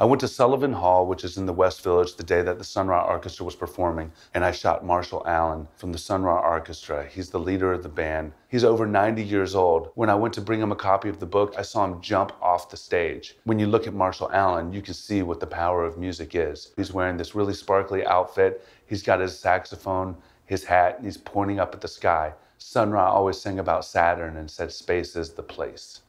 I went to Sullivan Hall, which is in the West Village, the day that the Sun Ra Orchestra was performing, and I shot Marshall Allen from the Sun Ra Orchestra. He's the leader of the band. He's over 90 years old. When I went to bring him a copy of the book, I saw him jump off the stage. When you look at Marshall Allen, you can see what the power of music is. He's wearing this really sparkly outfit. He's got his saxophone, his hat, and he's pointing up at the sky. Sun Ra always sang about Saturn and said space is the place.